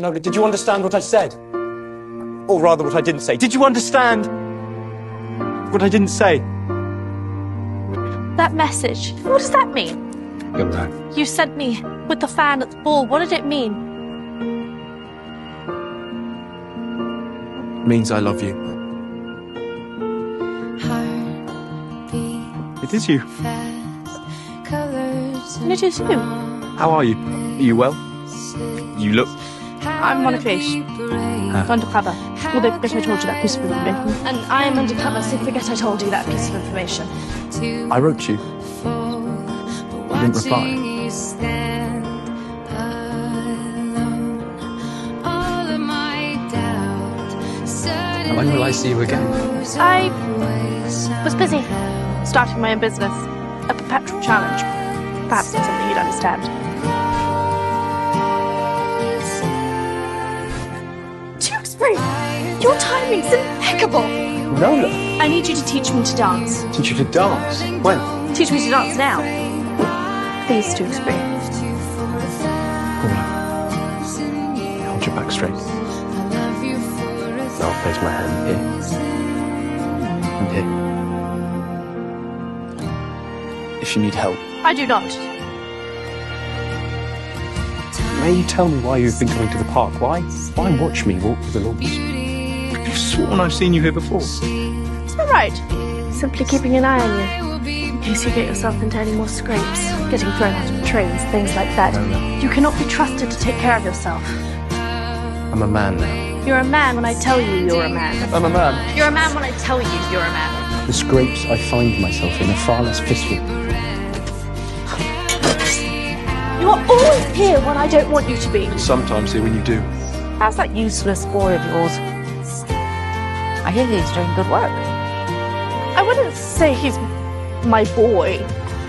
Enola, did you understand what I said? Or rather, what I didn't say. Did you understand what I didn't say? That message, what does that mean? You're. You sent me with the fan at the ball. What did it mean? It means I love you. It is you. And it is you. How are you? Are you well? You look. I'm Monica Ish. Undercover. Although, forget I told you that piece of information. And I am undercover, so forget I told you that piece of information. I wrote you. You didn't reply. When will I see you again? I was busy starting my own business. A perpetual challenge. Perhaps not something you'd understand. Tewkesbury! Your timing's impeccable! Nola. I need you to teach me to dance. Teach you to dance. When? Teach me to dance now. Please, Tewkesbury. Paula. Hold your back straight. Now I'll place my hand here. And here. If you need help, I do not. May you tell me why you've been coming to the park? Why? Why watch me walk with the lords? You've sworn I've seen you here before. It's that right? Simply keeping an eye on you. In case you get yourself into any more scrapes, getting thrown out of trains, things like that. You cannot be trusted to take care of yourself. I'm a man now. You're a man when I tell you you're a man. I'm a man. You're a man when I tell you you're a man. The scrapes I find myself in are far less peaceful. You are always here when I don't want you to be. Sometimes here when you do. How's that useless boy of yours? I hear he's doing good work. I wouldn't say he's my boy.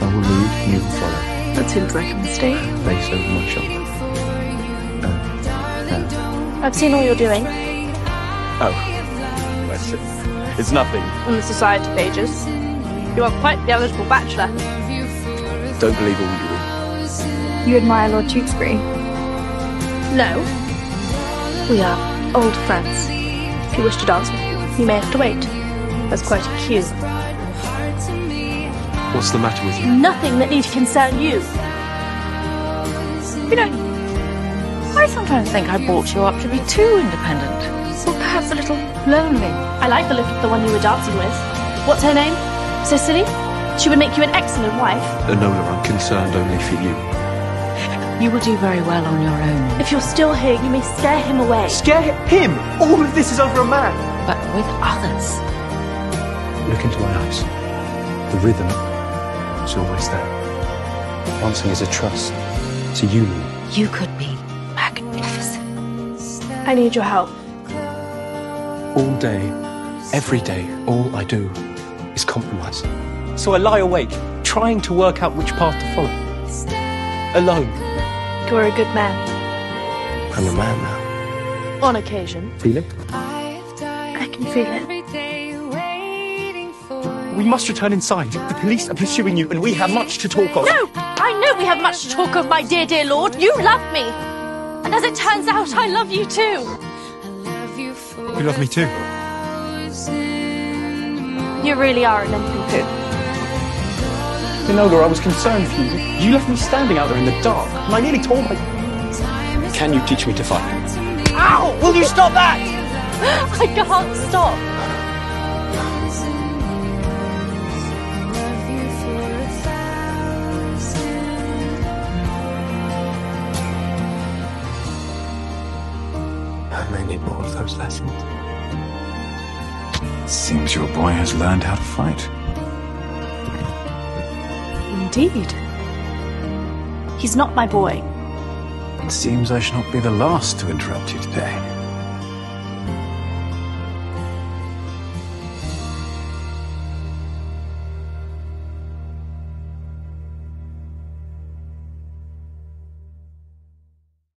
I will lead, you will follow. That seems like a mistake. Face over my shoulder. I've seen all you're doing Oh. That's it. It's nothing. on the society pages. You are quite the eligible bachelor. Don't believe all you. You admire Lord Tewkesbury? No. We are old friends. If you wish to dance with me, you may have to wait. That's quite a queue. What's the matter with you? Nothing that need concern you. You know, I sometimes think I brought you up to be too independent. Or perhaps a little lonely. I like the look of the one you were dancing with. What's her name? Cicely? She would make you an excellent wife. Enola, I'm concerned only for you. You will do very well on your own. If you're still here, you may scare him away. Scare him! All of this is over a man! But with others. Look into my eyes. The rhythm is always there. Dancing is a trust. It's a union. You could be magnificent. I need your help. All day, every day, all I do is compromise. So I lie awake, trying to work out which path to follow. Alone. You're a good man. I'm a man now. On occasion. Feel it? I can feel it. We must return inside. The police are pursuing you, and we have much to talk of. No! I know we have much to talk of, my dear, dear lord. You love me. And as it turns out, I love you too. You love me too. You really are an empty nincompoop. Enola, I was concerned for you. You left me standing out there in the dark, and I nearly tore my... Can you teach me to fight? Ow! Will you stop that? I can't stop. I may need more of those lessons. Seems your boy has learned how to fight. Indeed. He's not my boy. It seems I shall not be the last to interrupt you today.